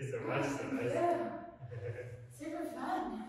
it's a best. Yeah. Super fun.